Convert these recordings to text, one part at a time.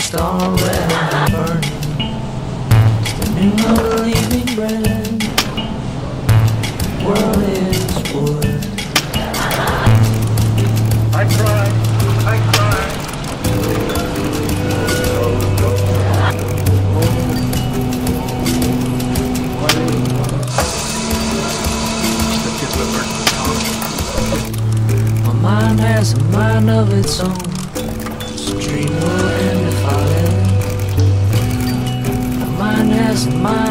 The rest already burning. The new unbelieving bread. World is wood. I tried. I tried. My mind has a mind of its own.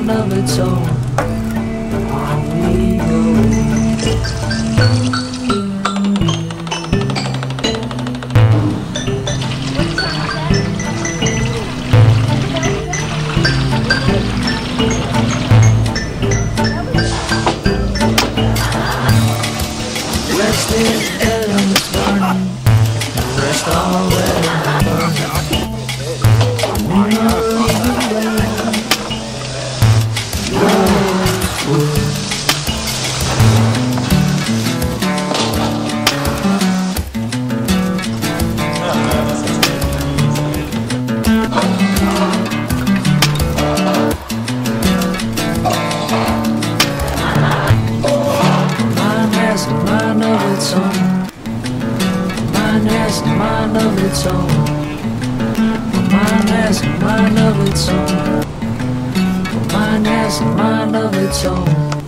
Of its own. On we go. West is mind of its own. Mine has a mind of its own. Mine has a mind of its own. Mine has a mind of its own.